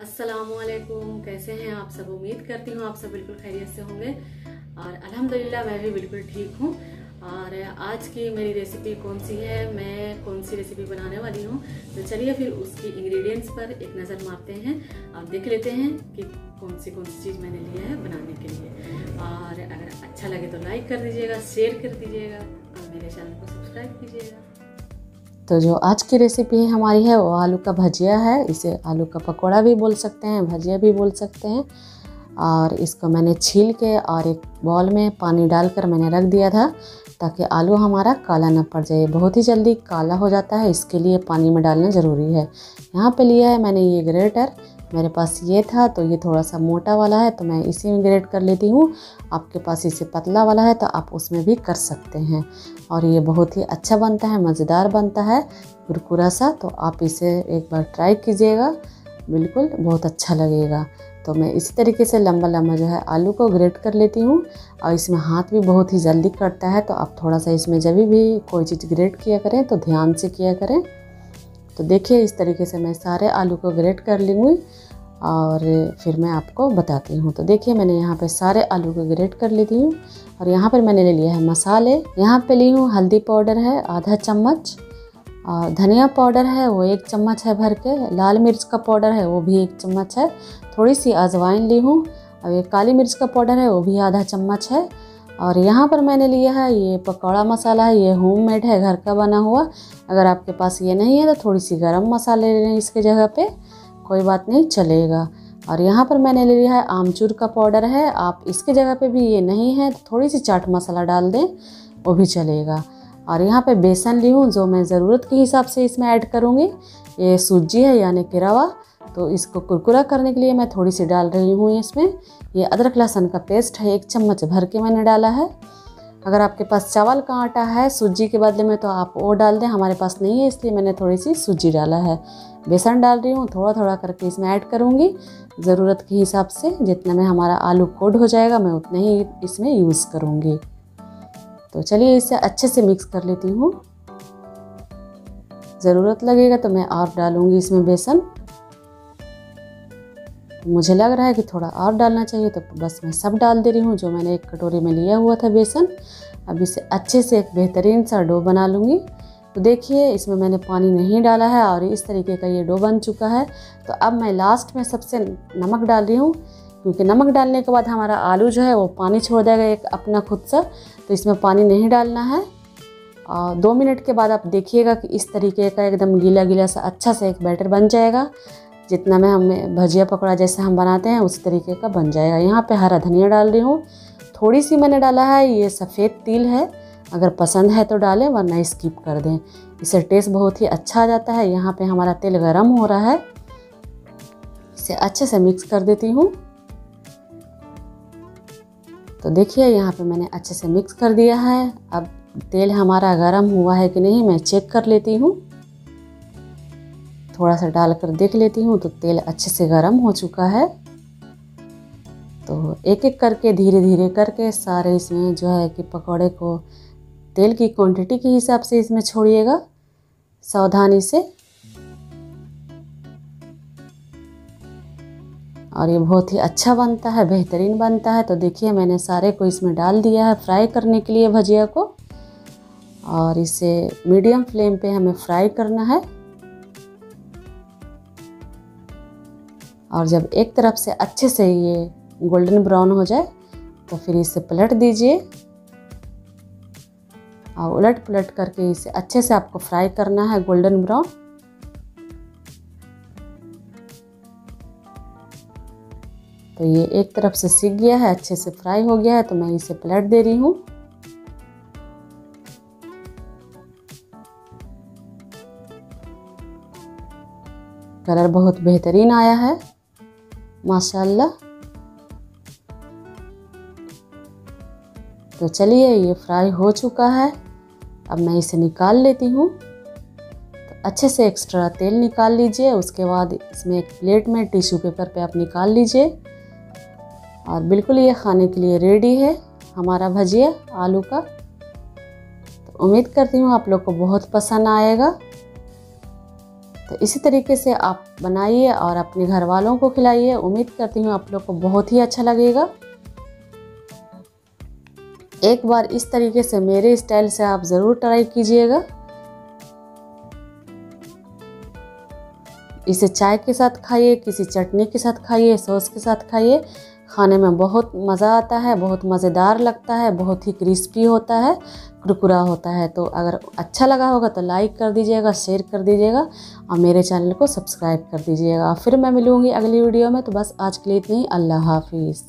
असलकुम कैसे हैं आप सब? उम्मीद करती हूँ आप सब बिल्कुल खैरियत से होंगे। और अल्हम्दुलिल्लाह, मैं भी बिल्कुल ठीक हूँ। और आज की मेरी रेसिपी कौन सी है? मैं कौन सी रेसिपी बनाने वाली हूँ? तो चलिए फिर उसकी इंग्रेडिएंट्स पर एक नज़र मारते हैं। और देख लेते हैं कि कौन सी कौन सी चीज़ मैंने लिया है बनाने के लिए। और अगर अच्छा लगे तो लाइक कर दीजिएगा शेयर कर दीजिएगा। और मेरे चैनल को सब्सक्राइब कीजिएगा। तो जो आज की रेसिपी है, हमारी है, वो आलू का भजिया है। इसे आलू का पकौड़ा भी बोल सकते हैं, भजिया भी बोल सकते हैं। और इसको मैंने छील के और एक बॉल में पानी डालकर मैंने रख दिया था, ताकि आलू हमारा काला ना पड़ जाए। बहुत ही जल्दी काला हो जाता है, इसके लिए पानी में डालना ज़रूरी है। यहाँ पे लिया है मैंने ये ग्रेटर मेरे पास ये था तो ये थोड़ा सा मोटा वाला है तो मैं इसी में ग्रेड कर लेती हूँ। आपके पास इसे पतला वाला है तो आप उसमें भी कर सकते हैं। और ये बहुत ही अच्छा बनता है, मज़ेदार बनता है, कुरकुरा सा तो आप इसे एक बार ट्राई कीजिएगा, बिल्कुल बहुत अच्छा लगेगा। तो मैं इसी तरीके से लंबा लंबा जो है आलू को ग्रेट कर लेती हूँ, और इसमें हाथ भी बहुत ही जल्दी कटता है तो आप थोड़ा सा इसमें जब भी कोई चीज़ ग्रेट किया करें तो ध्यान से किया करें। तो देखिए, इस तरीके से मैं सारे आलू को ग्रेट कर लूँगी और फिर मैं आपको बताती हूँ। तो देखिए, मैंने यहाँ पे सारे आलू को ग्रेट कर लेती हूँ और यहाँ पर मैंने ले लिया है मसाले। यहाँ पे ली हूँ हल्दी पाउडर है, आधा चम्मच। और धनिया पाउडर है, वो एक चम्मच है भर के। लाल मिर्च का पाउडर है, वो भी एक चम्मच है। थोड़ी सी अजवाइन ली हूँ। और ये काली मिर्च का पाउडर है, वो भी आधा चम्मच है। और यहाँ पर मैंने लिया है, ये पकौड़ा मसाला है, ये होम मेड है, घर का बना हुआ। अगर आपके पास ये नहीं है तो थोड़ी सी गरम मसाले ले लें इसके जगह पे, कोई बात नहीं, चलेगा। और यहाँ पर मैंने ले लिया है आमचूर का पाउडर है, आप इसके जगह पे भी ये नहीं है तो थोड़ी सी चाट मसाला डाल दें, वो भी चलेगा। और यहाँ पे बेसन ली हूँ जो मैं ज़रूरत के हिसाब से इसमें ऐड करूँगी, ये सूजी है, यानी कि रवा तो इसको कुरकुरा करने के लिए मैं थोड़ी सी डाल रही हूँ इसमें। ये अदरक लहसुन का पेस्ट है, एक चम्मच भर के मैंने डाला है। अगर आपके पास चावल का आटा है, सूजी के बदले में तो आप वो डाल दें, हमारे पास नहीं है, इसलिए मैंने थोड़ी सी सूजी डाला है। बेसन डाल रही हूँ थोड़ा थोड़ा करके इसमें ऐड करूँगी। ज़रूरत के हिसाब से जितने में हमारा आलू कोड हो जाएगा, मैं उतने ही इसमें यूज़ करूँगी। तो चलिए इसे अच्छे से मिक्स कर लेती हूँ। ज़रूरत लगेगा तो मैं और डालूँगी इसमें बेसन। मुझे लग रहा है कि थोड़ा और डालना चाहिए तो बस मैं सब डाल दे रही हूँ, जो मैंने एक कटोरी में लिया हुआ था बेसन। अब इसे अच्छे से एक बेहतरीन सा डो बना लूँगी। तो देखिए, इसमें मैंने पानी नहीं डाला है और इस तरीके का ये डो बन चुका है। तो अब मैं लास्ट में सबसे नमक डाल रही हूँ, क्योंकि नमक डालने के बाद हमारा आलू जो है वो पानी छोड़ देगा एक अपना खुद सा। तो इसमें पानी नहीं डालना है। और दो मिनट के बाद आप देखिएगा कि इस तरीके का एकदम गीला गीला सा अच्छा सा एक बैटर बन जाएगा। जितना में हमें भजिया पकौड़ा जैसे हम बनाते हैं, उस तरीके का बन जाएगा। यहाँ पे हरा धनिया डाल रही हूँ। थोड़ी सी मैंने डाला है, ये सफ़ेद तिल है। अगर पसंद है तो डालें, वरना स्किप कर दें। इससे टेस्ट बहुत ही अच्छा आ जाता है। यहाँ पे हमारा तेल गरम हो रहा है। इसे अच्छे से मिक्स कर देती हूँ। तो देखिए, यहाँ पे मैंने अच्छे से मिक्स कर दिया है। अब तेल हमारा गर्म हुआ है कि नहीं, मैं चेक कर लेती हूँ। थोड़ा सा डालकर देख लेती हूँ तो तेल अच्छे से गर्म हो चुका है। तो एक एक करके धीरे धीरे करके सारे इसमें जो है कि पकौड़े को तेल की क्वांटिटी के हिसाब से इसमें छोड़िएगा, सावधानी से। और ये बहुत ही अच्छा बनता है, बेहतरीन बनता है। तो देखिए, मैंने सारे को इसमें डाल दिया है फ्राई करने के लिए भजिया को। और इसे मीडियम फ्लेम पे हमें फ्राई करना है। और जब एक तरफ़ से अच्छे से ये गोल्डन ब्राउन हो जाए तो फिर इसे पलट दीजिए। और उलट पुलट करके इसे अच्छे से आपको फ्राई करना है गोल्डन ब्राउन। तो ये एक तरफ़ से सीख गया है, अच्छे से फ्राई हो गया है तो मैं इसे पलट दे रही हूँ। कलर बहुत बेहतरीन आया है। माशाल्लाह। तो चलिए, ये फ्राई हो चुका है। अब मैं इसे निकाल लेती हूँ। तो अच्छे से एक्स्ट्रा तेल निकाल लीजिए, उसके बाद इसमें एक प्लेट में टिश्यू पेपर पे आप निकाल लीजिए। और बिल्कुल ये खाने के लिए रेडी है हमारा भजिया, आलू का। तो उम्मीद करती हूँ आप लोग को बहुत पसंद आएगा। तो इसी तरीके से आप बनाइए और अपने घर वालों को खिलाइए। उम्मीद करती हूँ आप लोग को बहुत ही अच्छा लगेगा। एक बार इस तरीके से मेरे स्टाइल से आप ज़रूर ट्राई कीजिएगा। इसे चाय के साथ खाइए, किसी चटनी के साथ खाइए, सॉस के साथ खाइए। खाने में बहुत मज़ा आता है, बहुत मज़ेदार लगता है, बहुत ही क्रिस्पी होता है, कुरकुरा होता है। तो अगर अच्छा लगा होगा तो लाइक कर दीजिएगा, शेयर कर दीजिएगा और मेरे चैनल को सब्सक्राइब कर दीजिएगा। फिर मैं मिलूँगी अगली वीडियो में तो बस आज के लिए इतनी अल्लाह हाफिज़।